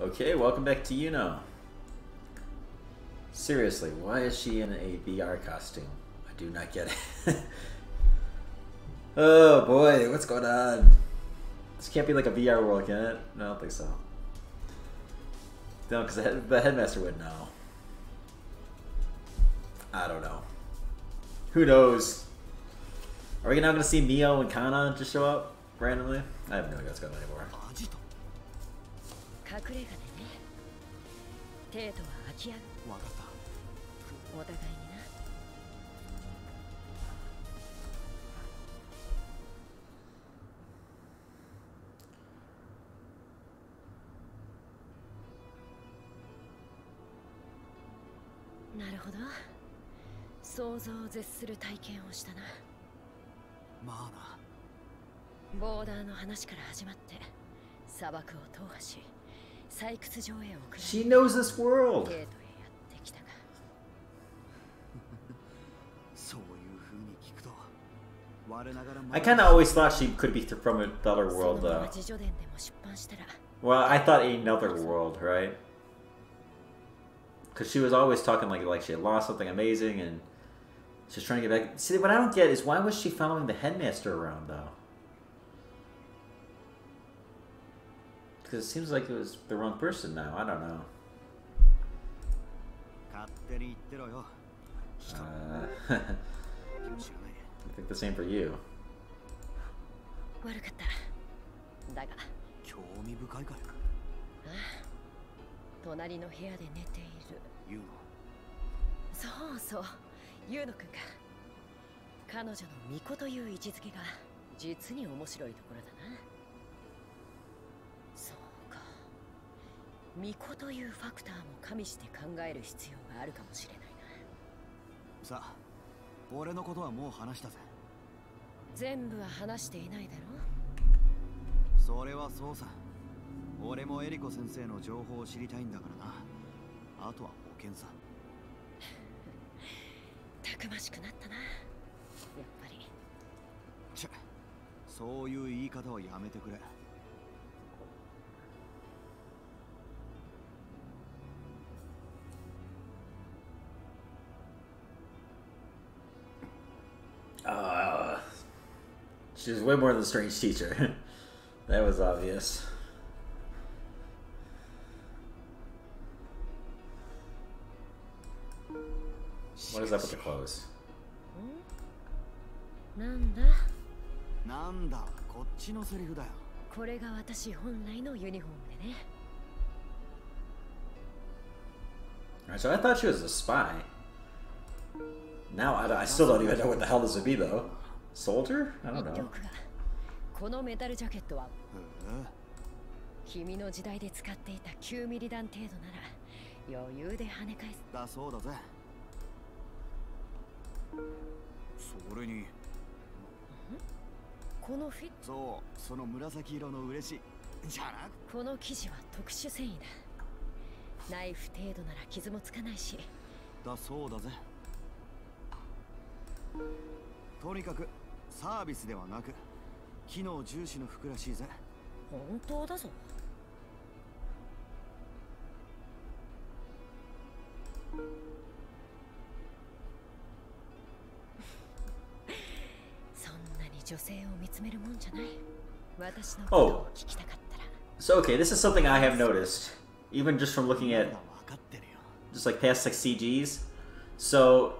Okay, welcome back to Yuno. Seriously, why is she in a VR costume? I do not get it. oh boy, what's going on? This can't be like a VR world, can it? No, I don't think so. No, because the, the headmaster would know. I don't know. Who knows? Are we now going to see Mio and Kana just show up randomly? I have no idea what's going on anymore. 隠れ家でね。テイトは空き家。わかった。お互いにな。なるほど。想像を絶する体験をしたな。まあボーダーの話から始まって砂漠を踏破し She knows this world! ゲートへやってきたがなそういう風に聞くと我ながら I kind of always thought she could be from another そ world, のまま though. 自叙伝でも出版したら Well, I thought another world, right? Because she was always talking like like she had lost something amazing and she's trying to get back. See, what I don't get is why was she following the headmaster around though? Because it seems like it was the wrong person now. I don't know. 勝手に言ってろよ Uh, 知らない I think the same for you. 悪かっただが興味深いかい隣の部屋で寝ている言うのそうそうユウノくんか彼女の巫女という位置づけが実に面白いところだな 巫女というファクターも加味して考える必要があるかもしれないな。さあ俺のことはもう話したぜ。全部は話していないだろ？それはそうさ。俺もエリコ先生の情報を知りたいんだからな。あとは保険さ。たくましくなったな。やっぱり。ちゃそういう言い方はやめてくれ she was way more than a strange teacher. that was obvious. What is up with the clothes? なんだなんだこっちのセリフだよこれが私本来のユニフォームでね Alright, so I thought she was a spy. Now I, I still don't even know what the hell this would be though. Soldier? I don't know. このメタルジャケットは君の時代で使っていた9ミリ弾程度なら余裕で跳ね返すだそうだぜそれにこのフィットそうその紫色の嬉しいじゃなくこの生地は特殊繊維だナイフ程度なら傷もつかないしだそうだぜとにかくサービスではなく機能重視の服らしいぜ本当だぞそんなに女性を見つめるもんじゃない私のことを聞きたかったら So okay, this is something I have noticed, even just from looking ま at just like past like CGs. So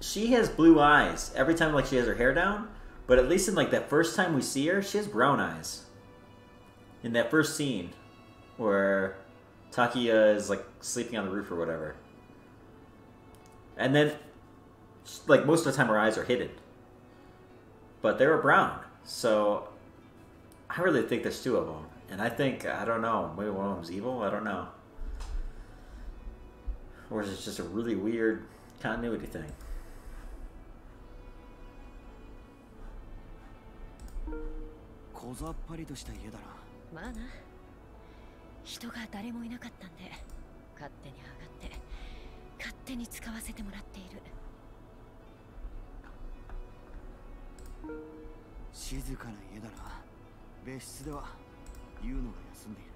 she has blue eyes every time like she has her hair down, but at least in like that first time we see her, she has brown eyes. In that first scene where Takia is like sleeping on the roof or whatever. And then like most of the time her eyes are hidden. But they were brown. So I really think there's two of them. And I think I don't know, maybe one of them's evil, I don't know. Or is it just a really weird continuity thing? 小ざっぱりとした家だな。まあな。人が誰もいなかったんで勝手に上がって勝手に使わせてもらっている。静かな家だな。別室では言うのが休んでいる。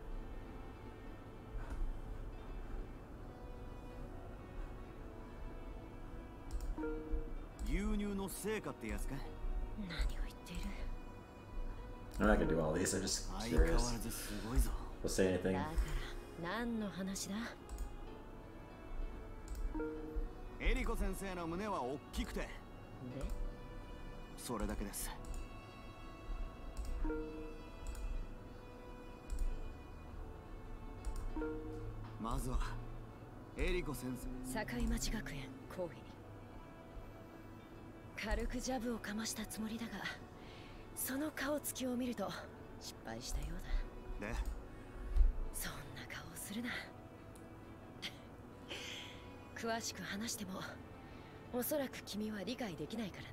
牛乳の成果ってやつか何を言っている。I'm not gonna do all these. I'm just 相変わら curious. ずすごいぞ We'll say anything. 何の話だ？エリコ先生の胸は大きくてでそれだけですまずはエリコ先生境町学園講義軽くジャブをかましたつもりだがその顔つきを見ると失敗したようだ。でそんな顔をするな。詳しく話してもおそらく君は理解できないからな。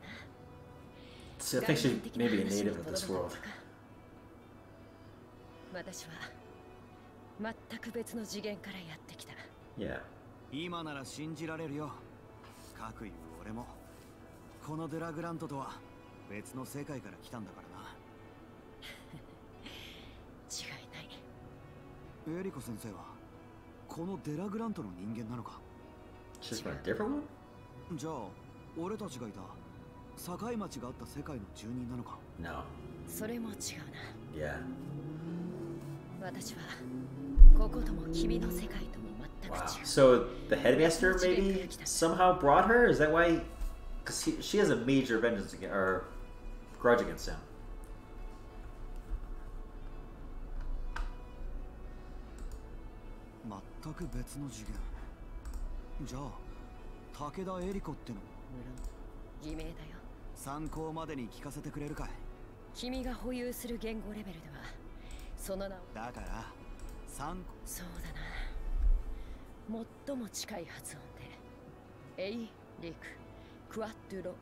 So I think she may be a native of this world. 私は全く別の次元からやってきた。Yeah. 今なら信じられるよ。各言う俺も。このデラグラントとは別の世界から来たんだからな違いないエリコ先生はこのデラグラントの人間なのか?じゃあ俺たちがいた境町があった世界の住人なのか No. それも違う Yeah. な私はこことも君の世界とも全く Wow. 違う So the headmaster maybe somehow brought her? Is that why? Because she has a major vengeance against, or grudge against him. 全く別の次元。じゃあ武田エリコっての？無論。偽名だよ。参考までに聞かせてくれるかい？君が保有する言語レベルではその名をだから参考。そうだな。最も近い発音でエイリククワッドゥロ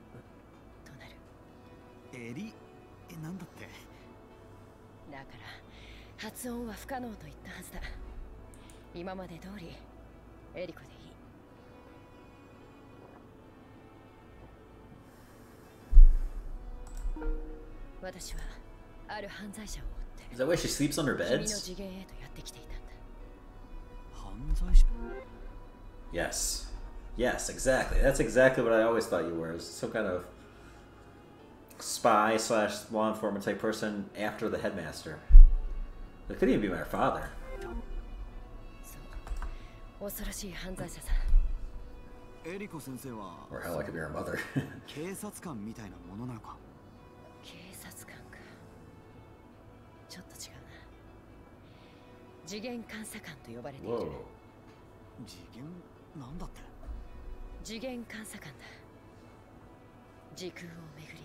エリえなんだってだから発音は不可能と言ったはずだ今まで通りエリコでいい私はある犯罪者を追 Is that why she sleeps on her って君の beds? 次元へとやってきていたんだ犯罪者 Yes. Yes, exactly. That's exactly what I always thought you were. is Some kind of spy slash law enforcement type person after the headmaster. It could even be my father. そう恐ろしい犯罪者さエリコ先生は Or hell, I could be her mother. 警察官みたいなものなのか警察官かちょっと違うな次元監査官と呼ばれている Whoa. 次元なんだって次元監査官だ時空をめぐり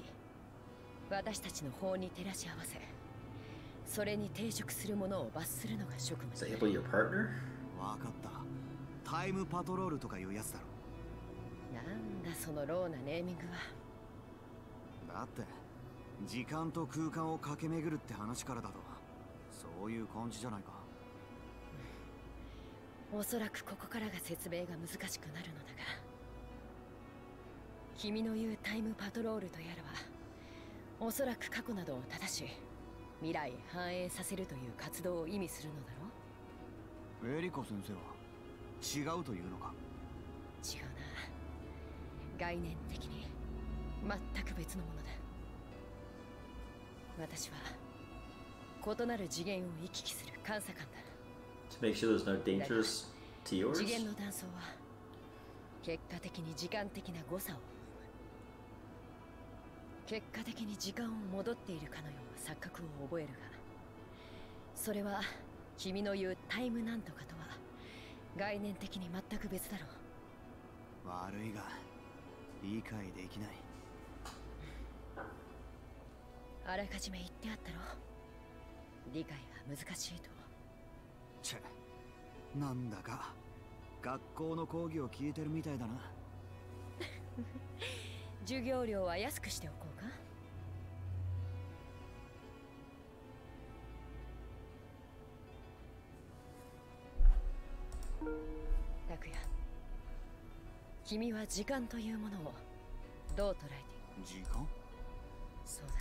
私たちの法に照らし合わせそれに抵触する者を罰するのが職務。Your partner? わかった。タイムパトロールとかいうやつだろ。なんだそのローなネーミングは。だって時間と空間を駆け巡るって話からだとそういう感じじゃないか。おそらくここからが説明が難しくなるのだが君の言うタイムパトロールとやらはおそらく過去などを正し未来へ反映させるという活動を意味するのだろう？エリコ先生は違うというのか？違うな。概念的に全く別のものだ。私は異なる次元を行き来する監査官だ。To make sure there's no dangers to yours? 次元の断層は結果的に時間的な誤差を結果的に時間を戻っているかのような錯覚を覚えるがそれは君の言うタイムなんとかとは概念的に全く別だろう。悪いが理解できない。あらかじめ言ってあったろ。理解が難しいと。チェなんだか学校の講義を聞いてるみたいだな。授業料は安くしておこ君は時間というものをどう捉えている？時間？そうだ。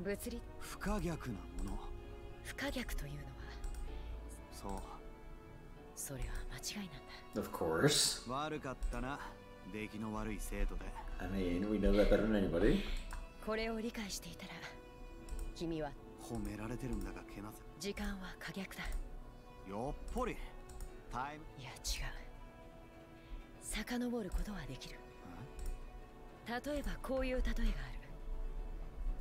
物理。不可逆なもの。不可逆というのは？そう。それは間違いなんだ。Of course. 悪かったな。出来の悪い生徒で。I mean, we know that better than anybody. これを理解していたら君は褒められてるんだがけな時間は可逆だ。せやっぱり。タイム。いや違う遡ることはできる。例えばこういう例えがある。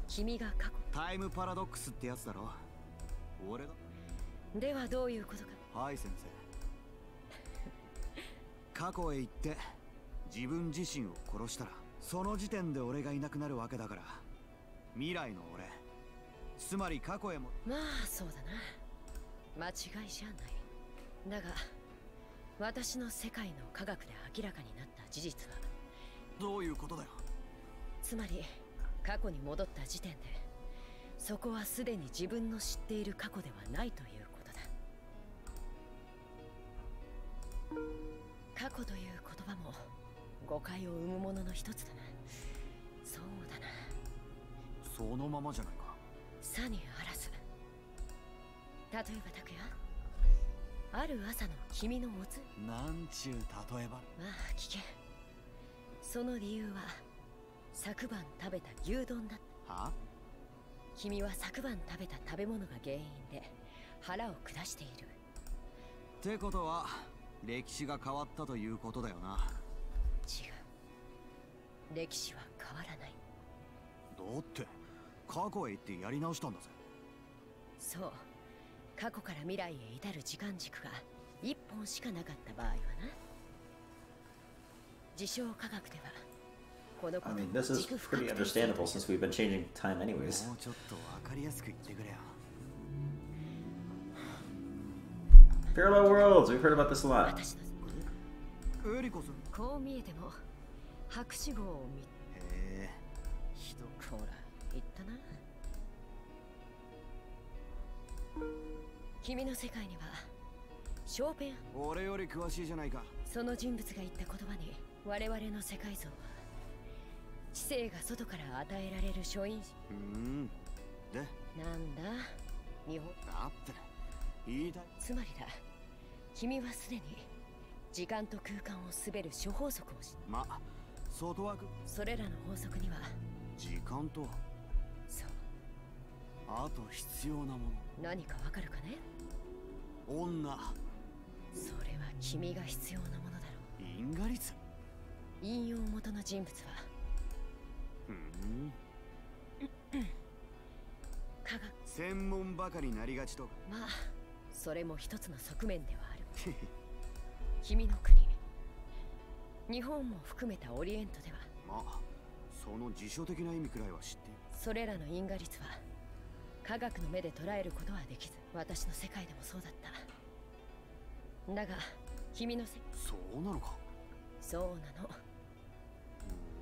君が過去。タイムパラドックスってやつだろ。俺だではどういうことか。はい先生。過去へ行って自分自身を殺したらその時点で俺がいなくなるわけだから。未来の俺。つまり過去へも。まあそうだな。間違いじゃない。だが私の世界の科学で明らかになった事実はどういうことだよ？つまり過去に戻った時点でそこはすでに自分の知っている過去ではないということだ。過去という言葉も誤解を生むものの一つだな。そうだな。そのままじゃないか。さにあらず。例えば拓也？ある朝の君のおつ。なんちゅう例えば？まあ聞け。その理由は昨晩食べた牛丼だ。は？君は昨晩食べた食べ物が原因で腹を下している。ってことは歴史が変わったということだよな。違う。歴史は変わらない。だって過去へ行ってやり直したんだぜ。そう過去から未来へ至る時間軸が一本しかなかった場合はな自称科学ではこのこ I と mean, this is pretty understandable since we've been changing time anyways. もうちょっと分かりやすく言ってくれよ Parallel worlds, we've heard about this a lot. エリコさんこう見えても博士号を見へえひどほら言ったな君の世界にはショーペン。俺より詳しいじゃないか。その人物が言った言葉に我々の世界像は知性が外から与えられる書院うーん。で？なんだ？日本。だって言いたい。つまりだ君はすでに時間と空間を滑る諸法則を知ま外枠。それらの法則には時間とそう。あと必要なも何かわかるかね？の女。それは君が必要なものだろ因果率う引用元の人物は？ふん。科学。専門ばかりなりがちと。かまあそれも一つの側面ではある。君の国。日本も含めたオリエントでは？まあその辞書的な意味くらいは知っている。それらの因果率は？科学の目で捉えることはできず私の世界でもそうだった。だが君のせそうなのか？そうなの。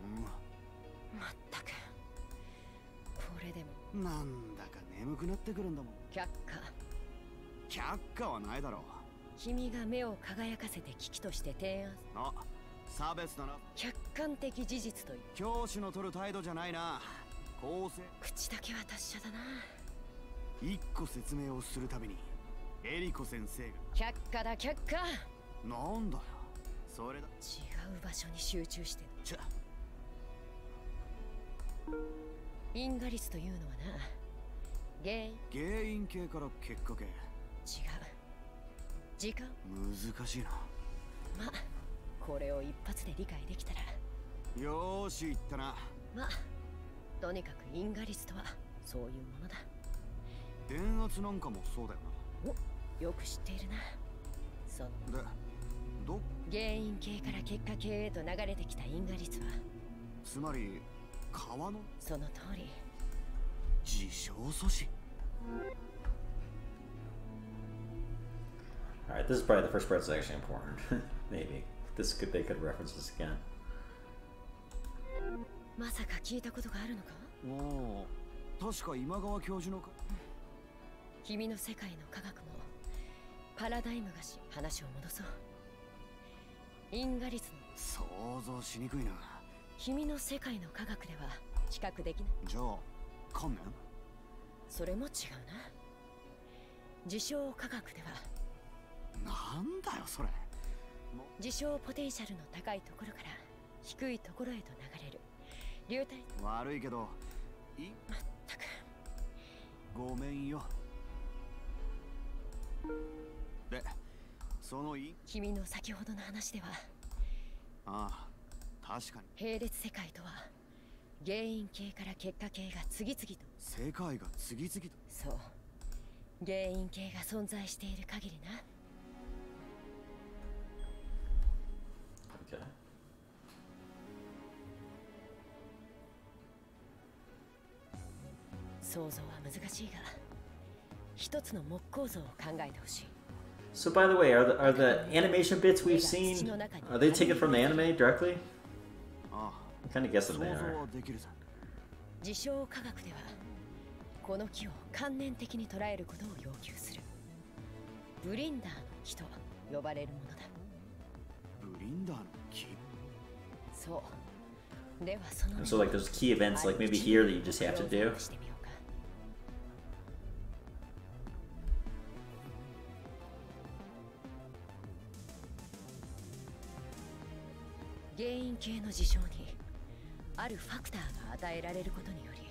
うまったく。これでも。なんだか眠くなってくるんだもん。却下。却下はないだろう。君が目を輝かせて危機として提案あ差別だな。客観的事実という。教師の取る態度じゃないな。公正。口だけは達者だな一個説明をするたびにエリコ先生却下だ却下。がなんだよ。それだ。違う場所に集中してちゃ因果率というのはな。原因。原因系から結果系。違う。時間。難しいな。まあこれを一発で理解できたら。よーし言ったな。まあとにかく因果率とはそういうものだ電圧なんかもそうだよおよく知っているなそのなでど原因系から結果系へと流れてきた因果率はつまり川のその通り自称阻止 Alright, this is probably the first part that's actually important. Maybe. This could they could reference this again. まさか聞いたことがあるのかおお確か今川教授のか君の世界の科学もパラダイムがし話を戻そう因果率の想像しにくいな君の世界の科学では比較できないじゃあ観念？それも違うな。自称科学では。なんだよそれ。自称ポテンシャルの高いところから低いところへと流れる。流体。悪いけどいまったく。ごめんよでそのい君の先ほどの話では。ああ確かに。並列世界とは原因系から結果系が次々と。世界が次々と。そう。原因系が存在している限りな。Okay. 想像は難しいが一つの木構造を考えてほしい So by the way, are the are the animation bits we've seen are they taken from the anime directly? あ I kind of guess あ that 想 they 像 are. 自称科学ではこの木を観念的に捉えることを要求するブリンダーの木と呼ばれるものだブリンダーの木そうではその So like those key events, like maybe here that you just have to do. 原因系の事象にあるファクターが与えられることにより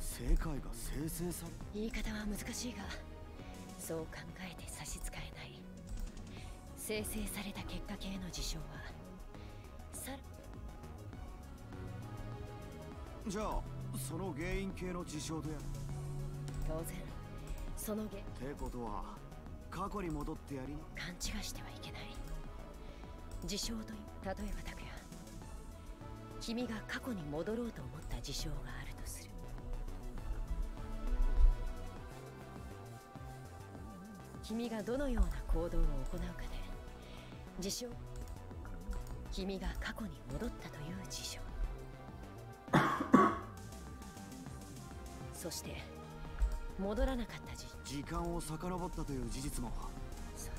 世界が生成され言い方は難しいがそう考えて差し支えない。生成された結果系の事象はさじゃあその原因系の事象である。当然その原ってことは過去に戻ってやり。勘違いしてはいけない。事象という例えば拓也。君が過去に戻ろうと思った事象があるとする。君がどのような行動を行うかで事象。君が過去に戻ったという事象。そして戻らなかった事時間を遡ったという事実も。そう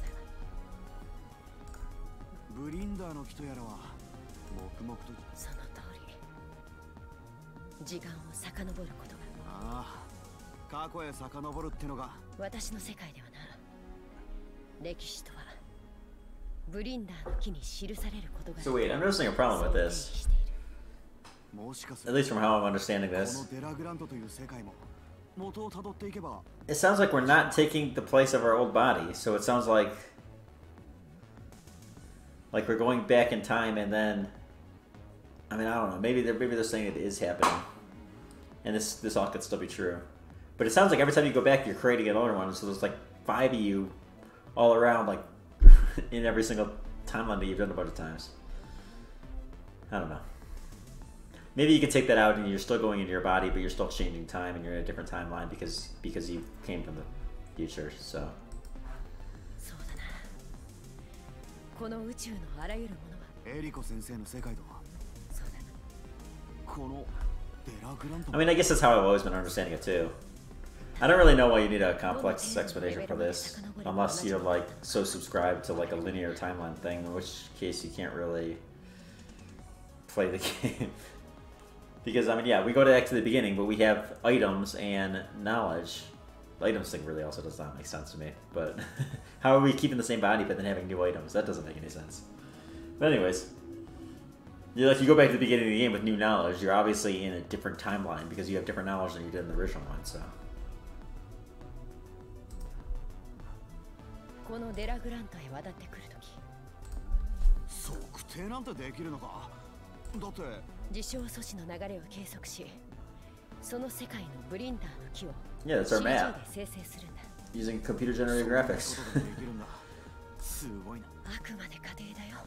ブリンダーの木とやらは黙々と。だその通り。時間を遡ることが。ああ過去へ遡るってのが。私の世界ではな。歴史とはブリンダーの木に記されることが。So wait, At る。least from how I'm understanding こ this. のデラグラントという世界も It sounds like we're not taking the place of our old body, so it sounds like like we're going back in time and then I mean I don't know, maybe they're maybe they're saying it is happening. And this this all could still be true. But it sounds like every time you go back you're creating another one, so there's like five of you all around like in every single timeline that you've done a bunch of times. I don't know Maybe you could take that out and you're still going into your body, but you're still changing time and you're in a different timeline because because you came from the future. So そうだなこの宇宙のあらゆるものはエリコ先生の世界とはそうだこのデラグラント I mean, I guess that's how I've always been understanding it too. I don't really know why you need a complex explanation for this, unless you're like so subscribed to like a linear timeline thing, in which case you can't really play the game. because I mean, yeah, we go back to the beginning, but we have items and knowledge. The items thing really also does not make sense to me. But how are we keeping the same body but then having new items? That doesn't make any sense. But anyways, you like you go back to the beginning of the game with new knowledge. You're obviously in a different timeline because you have different knowledge than you did in the original one. So このデラグラントへ渡ってくるとき測定なんてできるのかだって 事象素子の流れを計測しその世界のブリンダーの木を yeah, that's our CG map で生成するんだ。Using computer generated な graphics. すごいなあくまで過程だよ。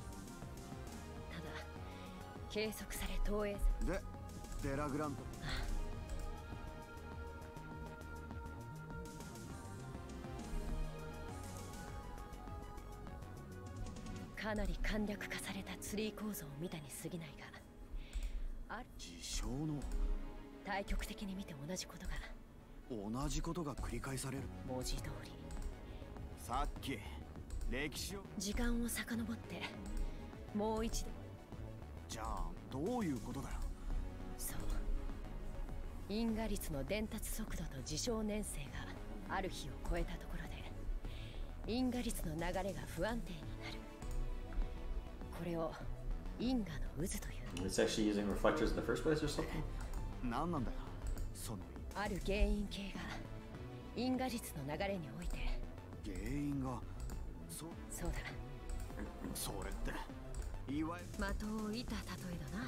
ただ計測され投影さでデラグラント。かなり簡略化されたツリー構造を見たに過ぎないがある事象の。対極的に見て同じことが。同じことが繰り返される。文字通り。さっき歴史を。時間を遡ってもう一度。じゃあどういうことだよ。そう。因果率の伝達速度と事象年数がある日を超えたところで因果率の流れが不安定になる。これを因果の渦という。It's actually using reflectors in the first place or something? 何なんだよ。そのある原因系が因果律の流れにおいて。原因が？そそうだ。それって。いわゆる。的を射た例えだな。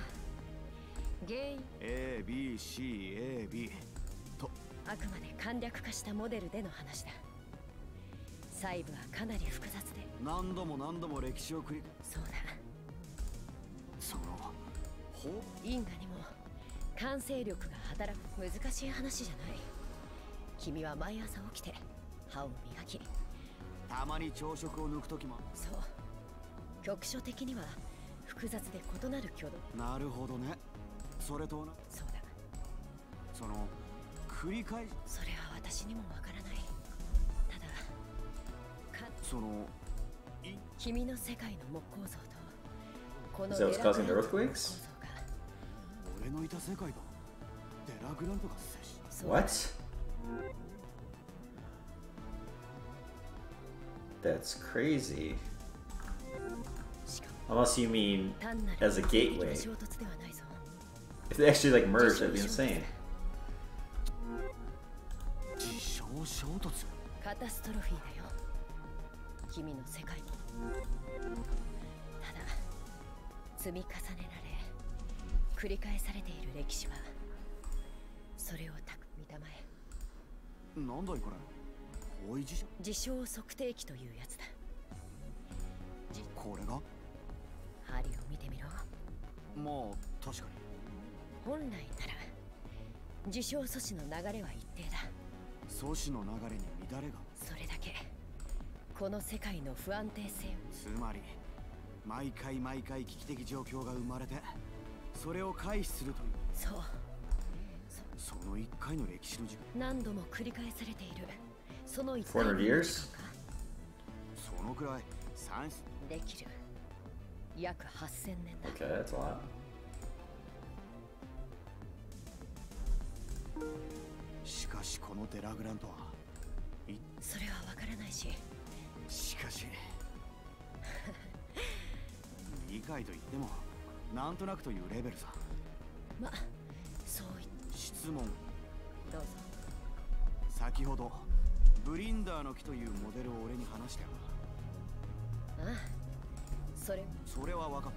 原因。ABCAB と。あくまで簡略化したモデルでの話だ。細部はかなり複雑で。何度も何度も歴史を繰り。そうだ因果にも。完成力が働く難しい話じゃない。君は毎朝起きて歯を磨きたまに朝食を抜く時も。そう。局所的には複雑で異なる挙動。なるほどね。それとな。そうだ。その繰り返し。それは私にもわからない。ただかそのい君の世界の木構造とこの Is that? What? That's crazy. しかも Unless you mean 単なる as a gateway. 衝突ではないぞ If they actually like merge, that'd be insane. 繰り返されている歴史はそれをたく見たまえ。なんだいこれ。方位磁石事象測定器というやつだ。じこれが？針を見てみろ。まあ確かに。本来なら事象素子の流れは一定だ。素子の流れに乱れが。それだけこの世界の不安定性を。つまり毎回毎回危機的状況が生まれてそれを回避するという。そう。その一回の歴史の時間。何度も繰り返されている。その一400の時 years？間か。そのくらい。できる。約8000年だ。Okay, that's a lot. しかしこのデラグラントは。いそれはわからないし。しかし。理解と言ってもなんとなくというレベルさ。まそう言っ質問。どうぞ。先ほどブリンダーの木というモデルを俺に話したよ。ああそれ。それは分かっ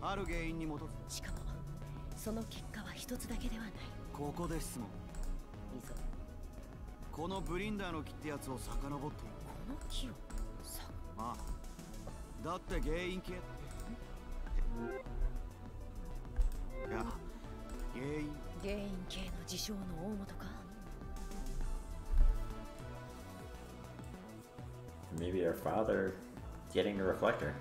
たよ。ある原因に基づきしかもその結果は一つだけではない。ここで質問。いいぞ。このブリンダーの木ってやつを遡っているこの木をさまあ。だって原因系いや原因。原因系の事象の大元か？Maybe our father getting a reflector.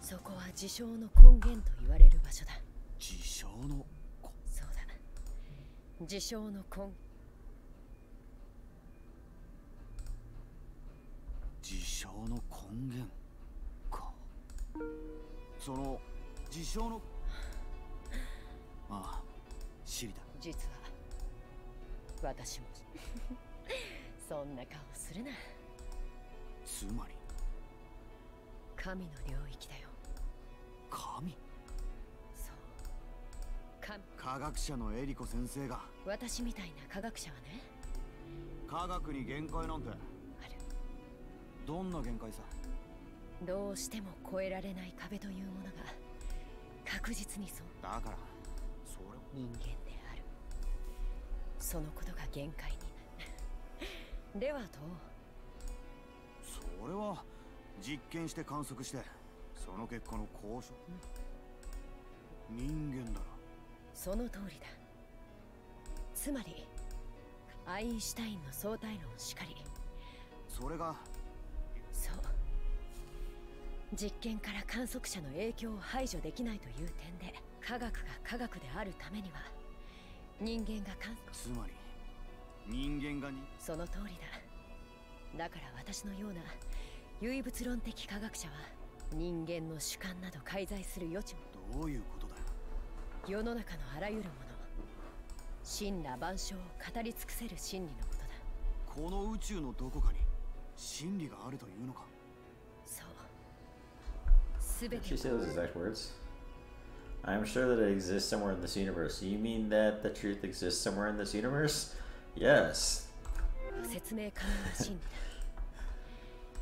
そこは事象の根源と言われる場所だ。事象のこそうだ。事象の根事象の根源か。その事象の。ああ知りだ実は私も。そんな顔するな。つまり。神の領域だよ。神？そう。神。科学者のエリコ先生が。私みたいな科学者はね。科学に限界なんてどんな限界さ？どうしても越えられない壁というものが確実にそう。だからそれ人間である。そのことが限界に。な るではどうそれは実験して観測してその結果の交渉？人間だろその通りだ。つまりアインシュタインの相対論しかり。それが実験から観測者の影響を排除できないという点で科学が科学であるためには人間が観つまり人間がに？その通りだ。だから私のような唯物論的科学者は人間の主観など介在する余地もどういうことだよ？世の中のあらゆるもの神羅万象を語り尽くせる真理のことだ。この宇宙のどこかに真理があるというのか？Did て she say those exact words? I'm sure that it exists somewhere in this universe. You mean that the truth exists somewhere in this universe? Yes. 説明可能な真理だ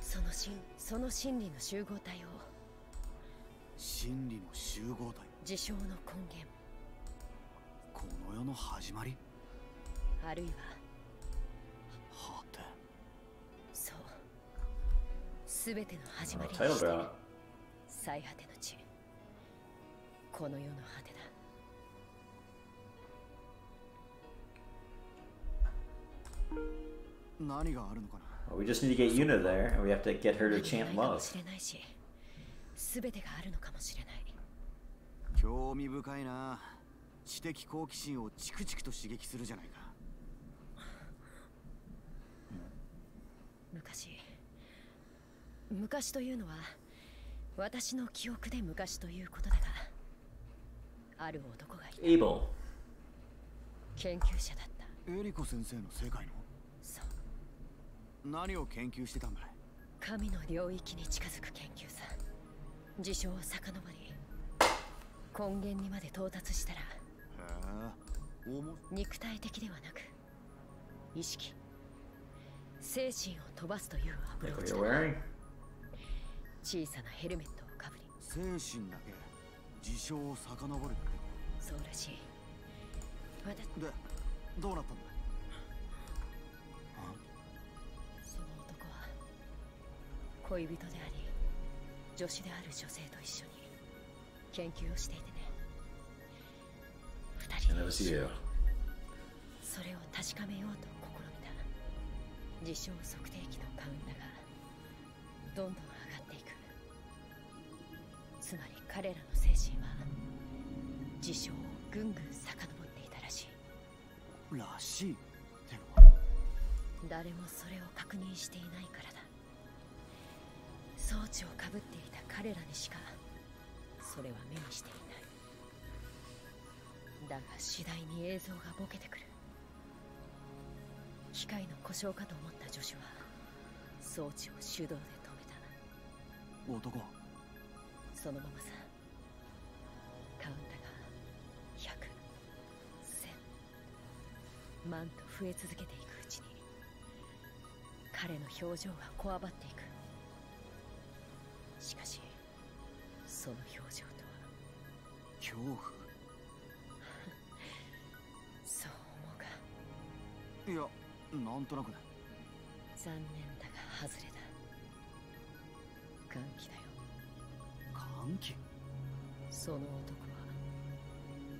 その真その真理の集合体を真理の集合体事象の根源この世の始まりあるいははてそうすべての始まりにして.最果ての地。この世の果てだ。何があるのかな？Well, we just need to get Yuna there, and we have to get her to chant いかも love. しれないしすべてがあるのかもしれない。興味深いな。知的好奇心をチクチクと刺激するじゃないか。昔昔というのは私の記憶で昔ということだがある男がいた。Abel. 研究者だった。エリコ先生の世界の？そう。何を研究してたんだい？神の領域に近づく研究さ。事象を遡り根源にまで到達したらへえおも肉体的ではなく意識。精神を飛ばすというアプローチだ?小さなヘルメットをかぶり精神だけ事象を遡るだそうらしい。私けでどうなったんだい？その男は恋人であり助手である女性と一緒に研究をしていてね。二人で it was you. それを確かめようと試みた。事象測定器のカウンタがどんどん彼らの精神は事象をぐんぐん遡っていたらしい。らしいってのは。誰もそれを確認していないからだ。装置をかぶっていた彼らにしかそれは目にしていない。だが次第に映像がボケてくる。機械の故障かと思った助手は装置を手動で止めた。男。そのままさ万と増え続けていくうちに彼の表情がこわばっていく。しかしその表情とは。恐怖？そう思うか。いやなんとなくね。残念だが外れだ。歓喜だよ。歓喜？その男は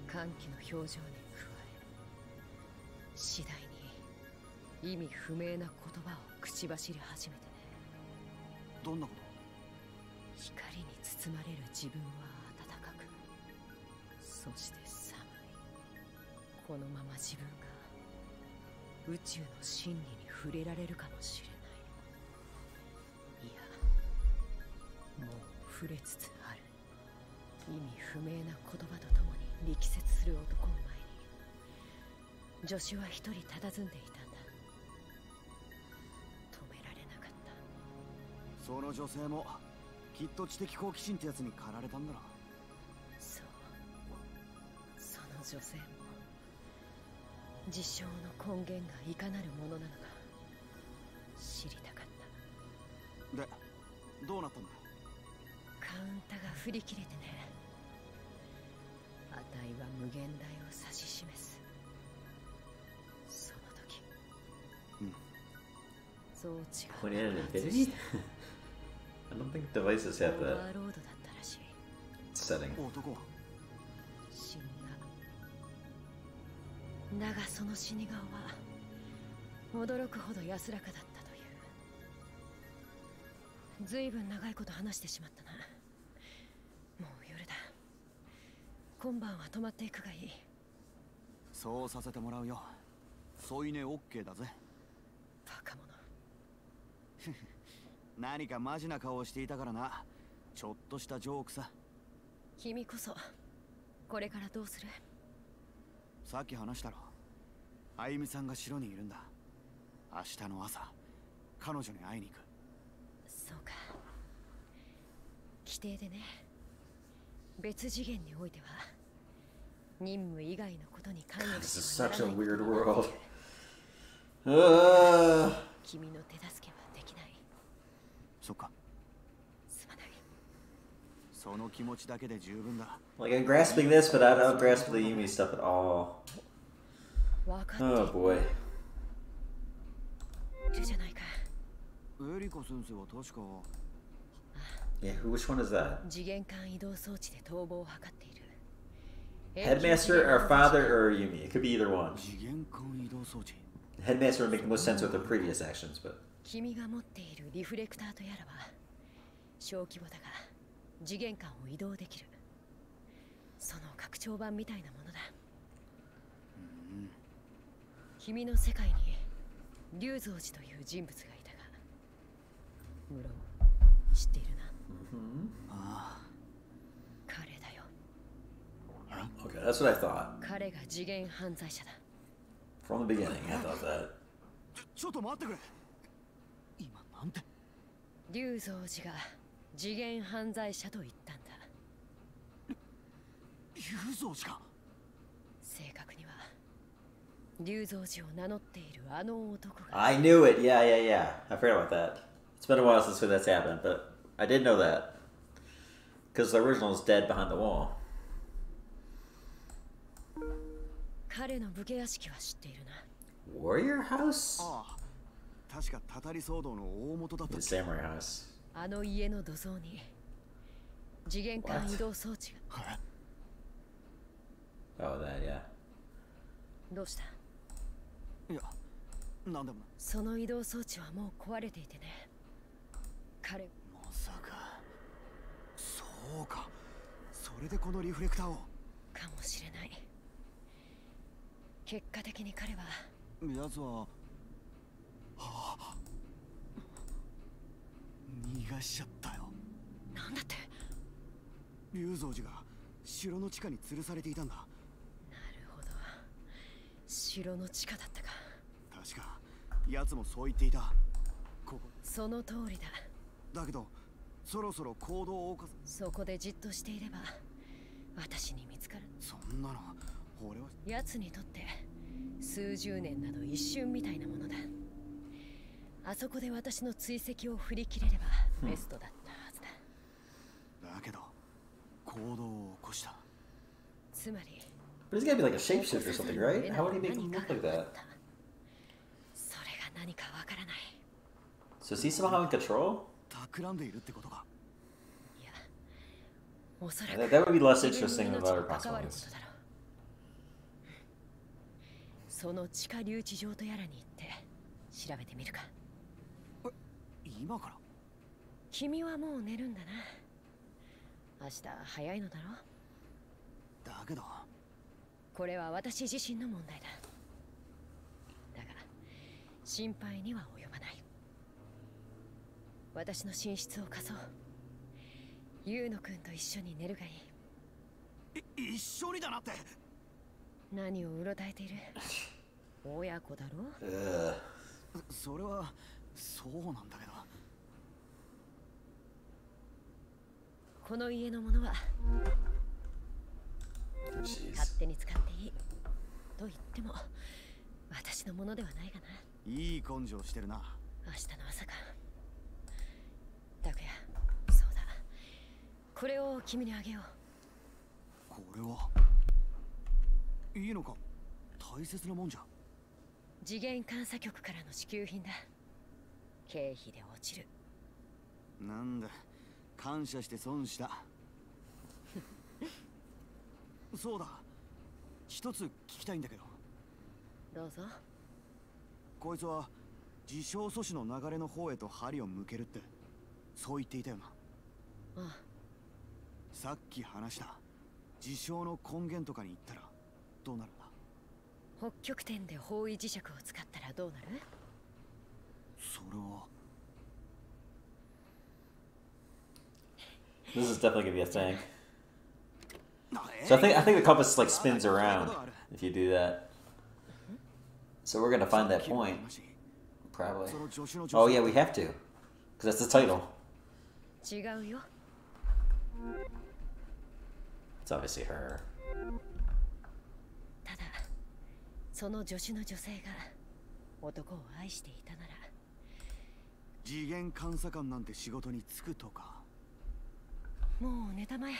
歓喜の表情に次第に意味不明な言葉を口走り始めてね。どんなこと？光に包まれる自分は暖かくそして寒い。このまま自分が宇宙の真理に触れられるかもしれない。いやもう触れつつある。意味不明な言葉とともに力説する男を助手は一人佇んでいたんだ。止められなかった。その女性もきっと知的好奇心ってやつに駆られたんだろそう。その女性も事象の根源がいかなるものなのか。知りたかった。でどうなったんだ？カウンタが振り切れてね。値は無限大を指し示す29 and finished? I don't think devices have that setting. だがその死に顔は驚くほど安らかだったという。ずいぶん長いこと話してしまったな。もう夜だ。今晩は泊まっていくがいい。そうさせてもらうよ。添い寝オッケーだぜ。バカ者 何かマジな顔をしていたからな。ちょっとしたジョークさ。君こそこれからどうする？さっき話したろ。あゆみさんが城にいるんだ。明日の朝彼女に会いに行く。そうか。規定でね。別次元においては任務以外のことに関与してはならない Uh, 君の手助けそっかすまないその気持ちだけで十分だ like I'm grasping this, but I don't grasp the Yumi stuff at all. 分かって Oh boy. いるじゃないかエリカ先生は確か Yeah, who? Which one is that? 次元間移動装置で逃亡を図っている Headmaster, our father, or Yumi? It could be either one. 次元間移動装置 Headmaster would make the most sense with their previous actions, but 君が持っているリフレクターとやらは小規模だが次元間を移動できる。その拡張版みたいなものだ。君の世界に龍蔵寺という人物がいたが無論知っているな。あ彼だよ。okay, that's what I thought. 彼が次元犯罪者だ。From the beginning. I thought that. ちょちょっと待ってくれ 龍蔵寺が次元犯罪者と言ったんだ雄三寺か正確には龍蔵寺を名乗っているあの男が I knew it. Yeah, yeah, yeah. I forgot about that. It's been a while since that's happened, but I did know that because the original is dead behind the wall. 彼の武家屋敷は知っているな Warrior House? ああ 確かたたり騒動の大元だった.あの家の土蔵に次元間？移動装置が。Oh, that, yeah. どうした？いやなんでもその移動装置はもう壊れていてね。彼まさか。そうか。それでこのリフレクターを。かもしれない。結果的に彼は奴ははあ逃がしちゃったよ。なんだって。龍蔵寺が城の地下に吊るされていたんだ。なるほど。城の地下だったか。確か奴もそう言っていた。ここ。その通りだ。だけどそろそろ行動を起こす。そこでじっとしていれば私に見つかる。そんなの俺は。奴にとって数十年など一瞬みたいなものだあそこで私の追跡を振り切れればベストだったはずだだけど行動を起こしたつまり But he's gotta be like a shapeshifter or something, right? How would he make him 何 look か like that? たそれが何かわからない So is he somehow in control? That, く that would be less interesting の than 命 other に関わるこ possibilities. とだろうその地下留置場とやらに行って調べてみるか今から？君はもう寝るんだな。明日早いのだろ？だけどこれは私自身の問題だ。だが心配には及ばない。私の寝室を貸そう。ユウノ君と一緒に寝るがいい。い一緒にだなって。何をうろたえている？親子だろ？Ugh. それはそうなんだけどこの家のものは.勝手に使っていい。と言っても私のものではないがな。いい根性してるな。明日の朝か。拓也そうだ。これを君にあげよう。これは？いいのか？大切なもんじゃ。次元監査局からの支給品だ。経費で落ちる。なんだ感謝して損した。そうだ。一つ聞きたいんだけど。どうぞ。こいつは自称阻止の流れの方へと針を向けるってそう言っていたよな。あさっき話した自称の根源とかに行ったらどうなるんだ？北極点で方位磁石を使ったらどうなる？それは This is definitely gonna be a thing. な So I think I think the compass like spins around if you do that. So we're gonna find that point, probably. その助手の Oh 女性 yeah, we have to, because that's the title. 違うよ It's obviously her. ただその助手の女性が男を愛していたなら次元監査官なんて仕事に就くとか もう寝たまえ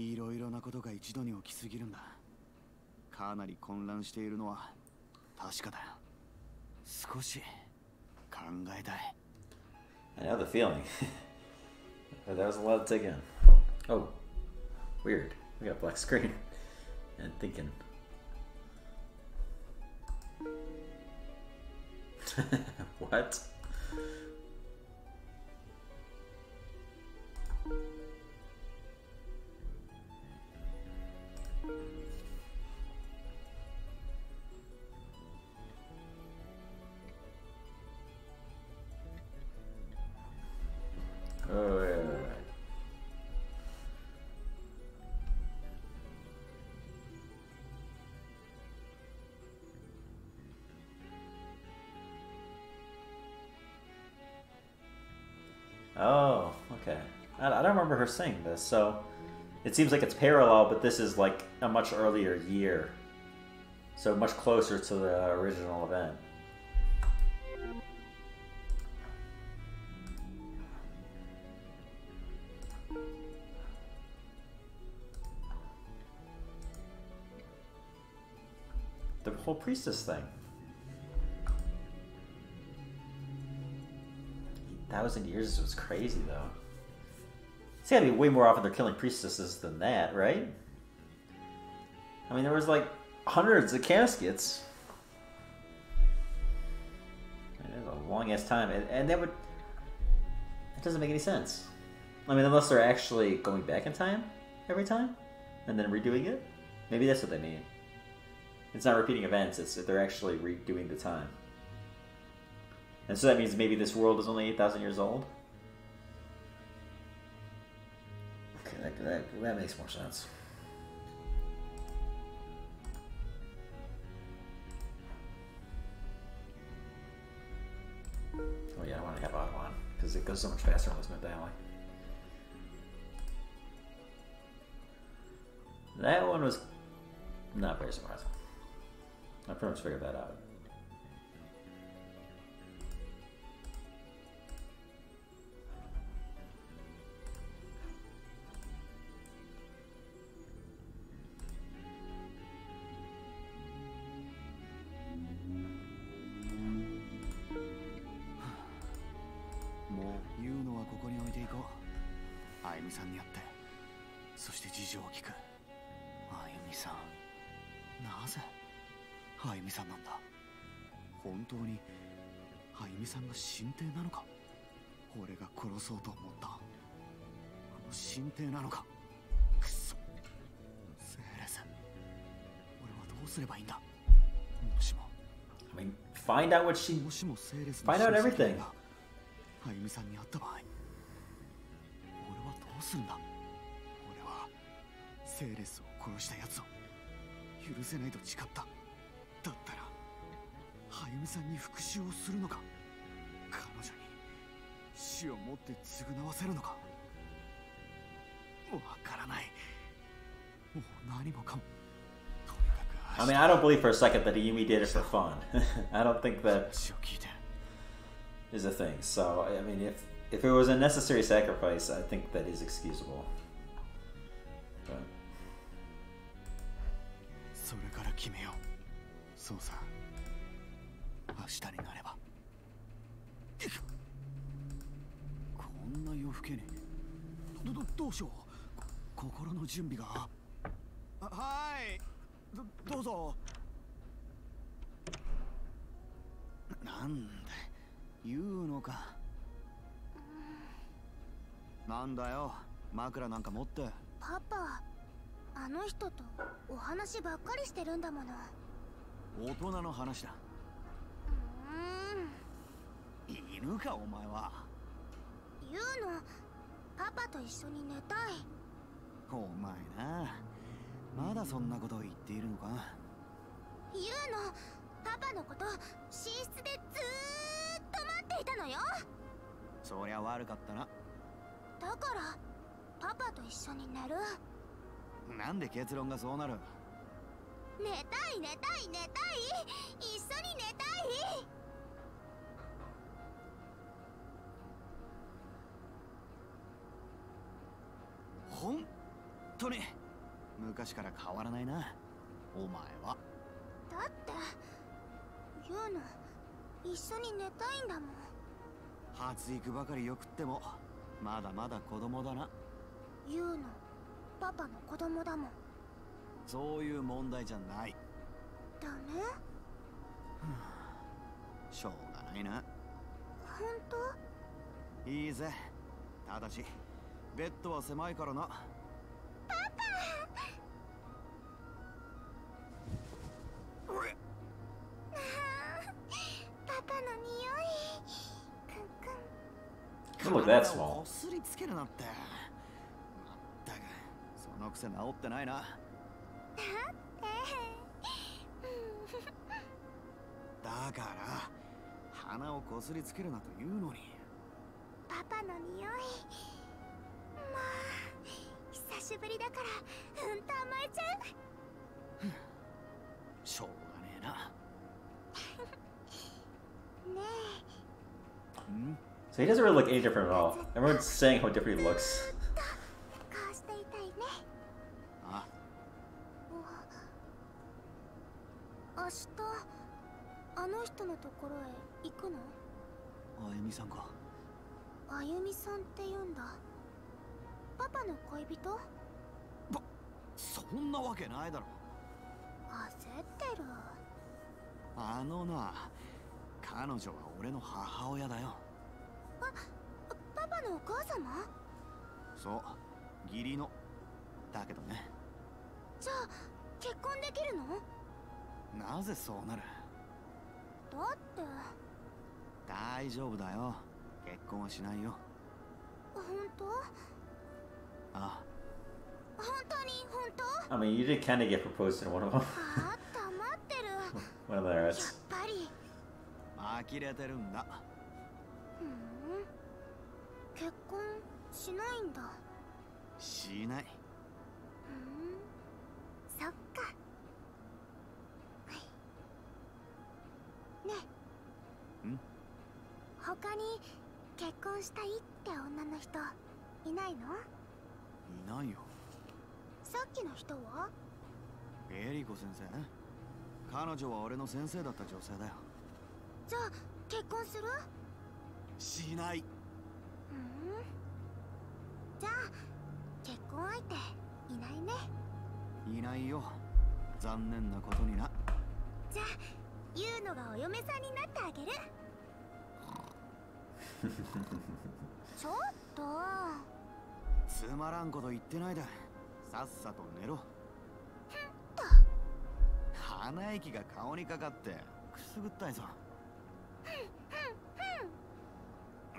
いろいろなことが一度に起きすぎるんだかなり混乱しているのは確かだ少し考えたい I know the feeling. that was a lot to take in. Oh, weird. We got black screen. And thinking. what? Okay. I, don't remember her saying this, so it seems like it's parallel, but this is like a much earlier year. So much closer to the original event. The whole priestess thing. Thousand years was crazy though. It's gotta be way more often they're killing priestesses than that, right? I mean, there was like hundreds of caskets. It was a long ass time, and, and that would that doesn't make any sense. I mean, unless they're actually going back in time every time and then redoing it. Maybe that's what they mean. It's not repeating events, it's that they're actually redoing the time. And so that means maybe this world is only 8,000 years old? That, that, makes more sense. Oh yeah, I want to have Auto on, because it goes so much faster on this mid alley. That one was not very surprising. I pretty much figured that out.「find out what she. Find out everything. あゆみさんに会った場合俺はどうするんだ。俺はセーレスを殺した奴を許せないと誓った。だったらあゆみさんに復讐をするのか。彼女に。死をもって償わせるのか。わからない。もう何もかも。I mean, I don't believe for a second that Ayumi did it for fun. I don't think that is a thing. So, I mean, if if it was a necessary sacrifice, I think that is excusable. But... どどどうぞ。なんだ言うのか。なんだよ枕なんか持って。パパあの人とお話ばっかりしてるんだもの。大人の話だ。うーん。いるかお前は。言うの？パパと一緒に寝たい。お前なまだそんなことを言っているのか？言うのパパパのこと寝室でずーっと待っていたのよ。そりゃ悪かったな。だからパパと一緒に寝る？なんで結論がそうなる？寝たい寝たい寝たい？一緒に寝たい？ほんとに昔から変わらないな。お前は。だって言うの一緒に寝たいんだもん。発育ばかりよくってもまだまだ子供だな。言うのパパの子供だもん。そういう問題じゃない。ダメしょうがないな。本当？いいぜ。ただしベッドは狭いからな look that 体を small. こすりつけるなってまったくそのくせ治ってないな。だから鼻をこすりつけるなと言うのに。パパの匂い。まあ久しぶりだからうんと甘えちゃう。しょうがねえな。ね So he doesn't really look any different at all. Everyone's saying how different he え looks. ずっとこうしていたいねあ明日あの人のところへ行くのあゆみさんかあゆみさんって言うんだパパの恋人そんなわけないだろ焦ってるあのな彼女は俺の母親だよパパのお母様？そう義理の。だけどね。じゃあ結婚できるの？なぜそうなる？だって。大丈夫だよ。結婚はしないよ。本当？あ本当に本当？I mean, you did kind of get proposed in one of them. ああ黙ってる。One of the やっ.ぱり。呆れてるんだ。ふん結婚しないんだ。しない。ふん。そっか。ね。えん？他に結婚したいって女の人いないの？いないよ。さっきの人は？エリコ先生彼女は俺の先生だった女性だよ。じゃあ結婚する？しない。ふん。じゃあ結婚相手いないね。いないよ。残念なことにな。じゃあユウのがお嫁さんになってあげる。ちょっと。つまらんこと言ってないで。さっさと寝ろ。鼻息が顔にかかってくすぐったいぞ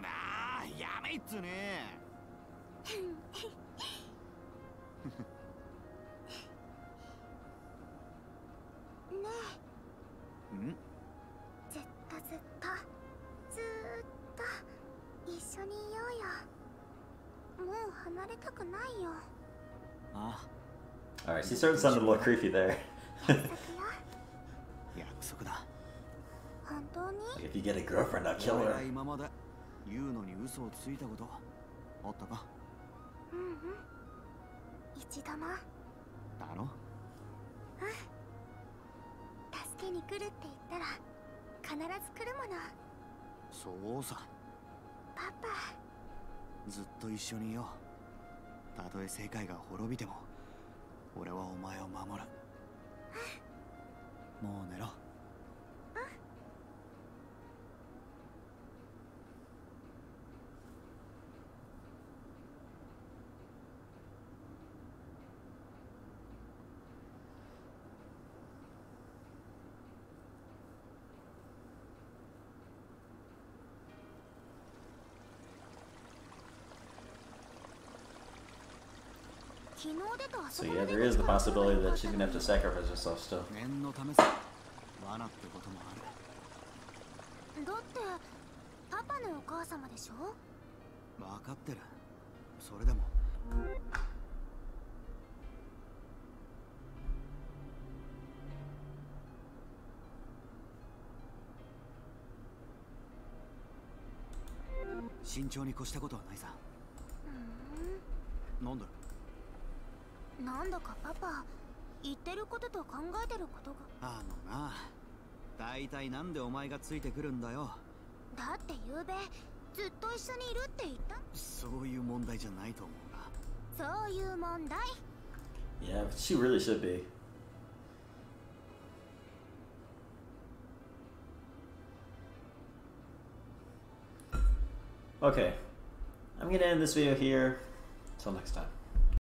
ああやめいっつうねねんえずっとずっとずーっと一緒にいようよもう離れたくないよあ Alright, she's starting to sound a little creepy there. if you get a girlfriend, I'll kill her. 言うのに嘘をついたことあったか？うんうん。一度も。だろ？助けに来るって言ったら必ず来るもの。そうさ。パパ。ずっと一緒にいよう。たとえ世界が滅びても俺はお前を守る。もう寝ろ So yeah, there is the possibility that she's gonna have to sacrifice herself still. 念のためさ罠ってこともあるだってパパのお母様でしょ分かってるそれでも慎重に越したことはないさなんだなんだかパパ言ってることと考えてることがあのな大体なんでお前がついてくるんだよだって昨べずっと一緒にいるって言ったそういう問題じゃないと思うがそういう問題 Yeah, she really should be. Okay, I'm gonna end this video here. Until next time.